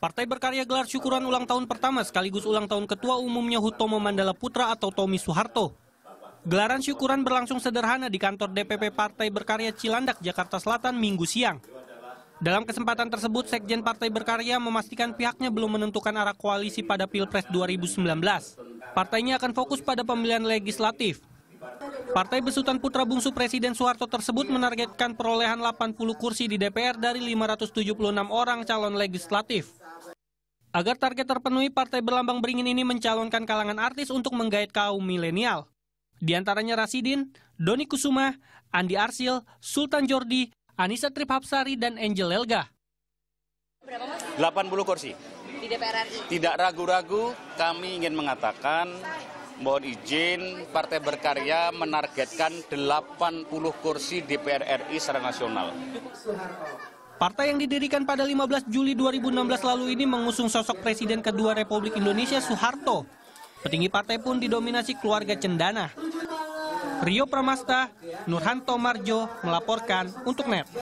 Partai Berkarya gelar syukuran ulang tahun pertama sekaligus ulang tahun Ketua Umumnya Hutomo Mandala Putra atau Tommy Soeharto. Gelaran syukuran berlangsung sederhana di kantor DPP Partai Berkarya Cilandak, Jakarta Selatan, Minggu siang. Dalam kesempatan tersebut, Sekjen Partai Berkarya memastikan pihaknya belum menentukan arah koalisi pada Pilpres 2019. Partainya akan fokus pada pemilihan legislatif. Partai Besutan Putra Bungsu Presiden Soeharto tersebut menargetkan perolehan 80 kursi di DPR dari 576 orang calon legislatif. Agar target terpenuhi, Partai Berlambang Beringin ini mencalonkan kalangan artis untuk menggait kaum milenial. Di antaranya Rasidin, Doni Kusuma, Andi Arsil, Sultan Jordi, Anissa Trip Hapsari, dan Angel Elga. 80 kursi. di DPR RI. Tidak ragu-ragu kami ingin mengatakan mohon izin Partai Berkarya menargetkan 80 kursi DPR RI secara nasional. Partai yang didirikan pada 15 Juli 2016 lalu ini mengusung sosok Presiden kedua Republik Indonesia Soeharto. Petinggi partai pun didominasi keluarga cendana. Rio Pramasta, Nurhanto Marjo melaporkan untuk NET.